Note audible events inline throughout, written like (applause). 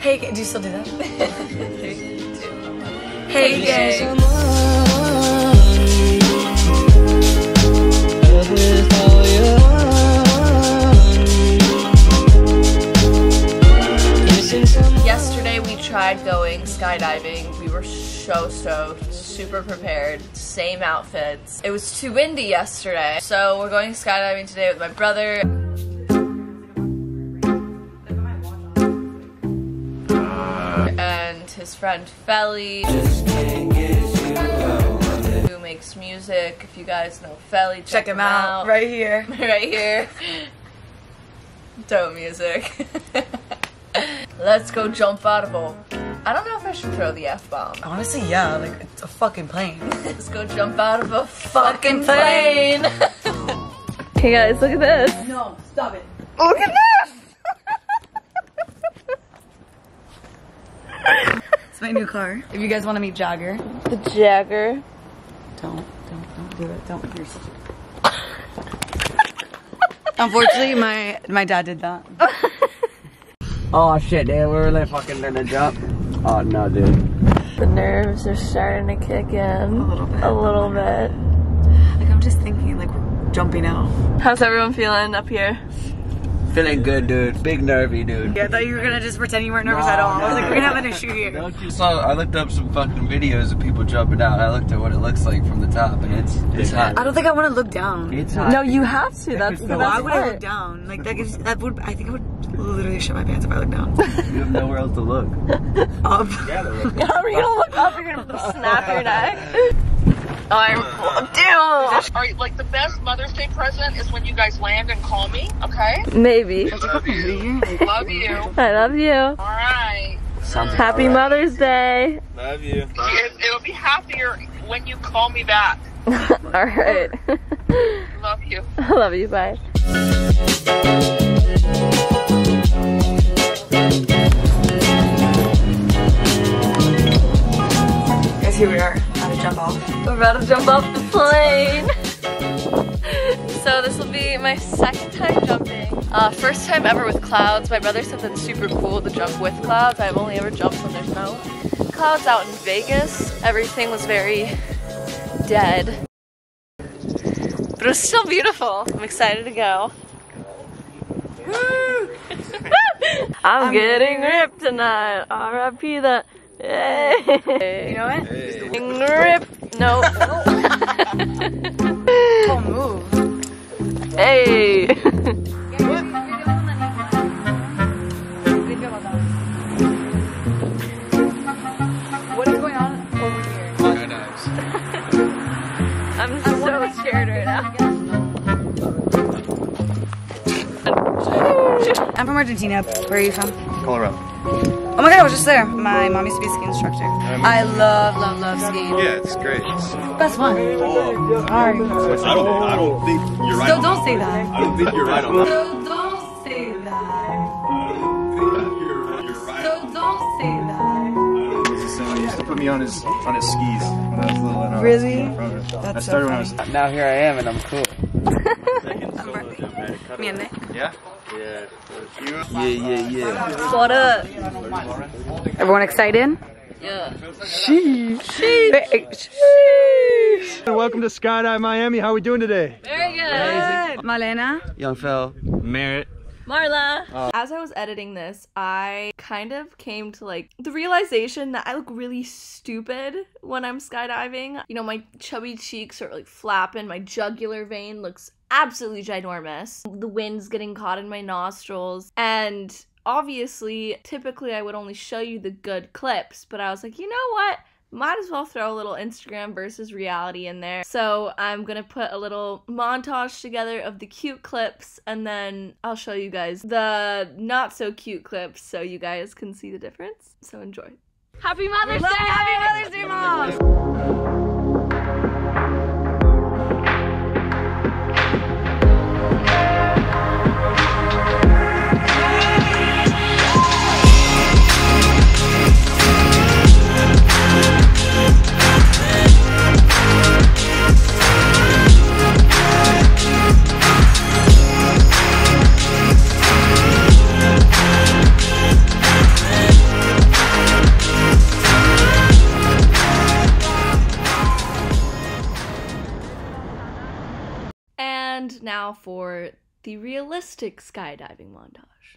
Hey, do you still do that? (laughs) hey, gang. Yesterday we tried going skydiving. We were so stoked, super prepared, same outfits. It was too windy yesterday, so we're going skydiving today with my brother. His friend Felly, who makes music. If you guys know Felly, check, Check him out right here. (laughs) right here. Dope music. (laughs) Let's go jump out of a. I don't know if I should throw the F bomb. Honestly, yeah, like it's a fucking plane. (laughs) Let's go jump out of a fucking plane. hey guys, look at this. No, stop it. Look at this. It's my new car. If you guys want to meet Jagger, The Jagger. don't, don't, don't do it. Don't. You're such (laughs) Unfortunately, my my dad did that. (laughs) Oh shit, dude, we were like fucking gonna jump. Oh no, dude. The nerves are starting to kick in A little bit. a little bit. Like I'm just thinking, like jumping out. How's everyone feeling up here? Feeling good, dude. Big nervy, dude. Yeah, I thought you were gonna just pretend you weren't nervous at all. I was like, we're gonna have an issue here. Don't you saw? I looked up some fucking videos of people jumping out. I looked at what it looks like from the top, and it's it's hot. I don't think I want to look down. It's hot. No, you have to. That's the No, Why best would I look down? Like that, gives, that would I think I would literally shit my pants if I looked down. You have nowhere else to look. (laughs) Up. How are you gonna look up? You're gonna snap your neck. I'm dude. All right, like the best Mother's Day present is when you guys land and call me, okay? Maybe. Love you. I love you. All right. Sounds Happy Mother's Day. Love you. It, it'll be happier when you call me back. (laughs) All right. Love you. I (laughs) love you. Bye. Guys, here we are. To jump off. We're about to jump off the plane. (laughs) so this will be my second time jumping. Uh, first time ever with clouds. My brother said that's super cool to jump with clouds. I've only ever jumped when there's no clouds out in Vegas. Everything was very dead. But it was still beautiful. I'm excited to go. (laughs) I'm, getting ripped tonight. R.I.P. that. Hey. You know what? Getting ripped. No. (laughs) Don't move. hey. What is going on over here? I'm so scared right now. I'm from Argentina. Where are you from? Colorado. Oh my god, I was just there. My mom used to be a ski instructor. I love, love, love skiing. Yeah, it's great. It's, Best one. Sorry. I don't. I don't think you're right. So on don't that. say that. I don't think you're right on that. So don't say that. I don't think you're, you're right. So don't say that. He used to put me on his on his skis when I was little. And I Really? skiing in front of it. That's I so started when I was. Now here I am, and I'm cool. Me and Nick. Yeah. Yeah. Yeah, yeah, yeah. What up? Everyone excited? Yeah. Sheesh. Sheesh. Sheesh. And Welcome to Skydive Miami. How are we doing today? Very good. Malena. Young Phil. Merritt. Marla. Uh, As I was editing this, I kind of came to like the realization that I look really stupid when I'm skydiving. You know, my chubby cheeks are like flapping, my jugular vein looks absolutely ginormous. The wind's getting caught in my nostrils, and obviously, typically I would only show you the good clips, but I was like, you know what? might as well throw a little Instagram versus reality in there. So I'm gonna put a little montage together of the cute clips and then I'll show you guys the not so cute clips so you guys can see the difference. So enjoy. Happy Mother's Day! Happy Mother's Day, Mom! Now for the realistic skydiving montage.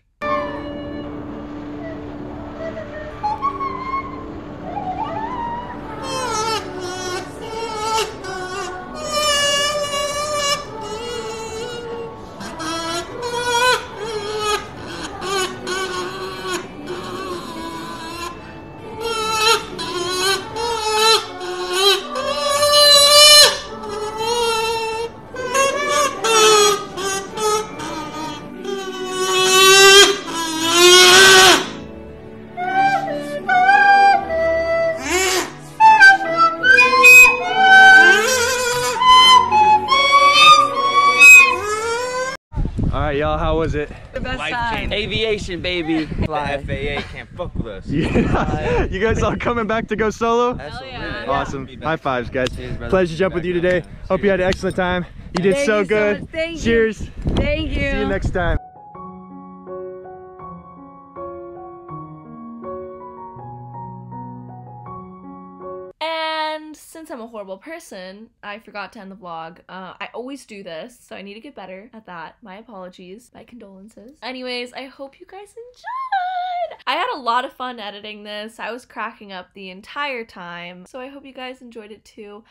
Right, y'all, how was it? Aviation, baby. Fly. FAA can't fuck with us. Yeah. you guys all coming back to go solo? Absolutely. Awesome. Be back. High fives, guys. Cheers. Pleasure to jump with you today. Hope you had an excellent time. You did Thank so you good. much. Thank you. Cheers. Thank you. See you next time. Since I'm a horrible person, I forgot to end the vlog. Uh, I always do this, so I need to get better at that. My apologies, my condolences. Anyways, I hope you guys enjoyed. I had a lot of fun editing this. I was cracking up the entire time, so I hope you guys enjoyed it too.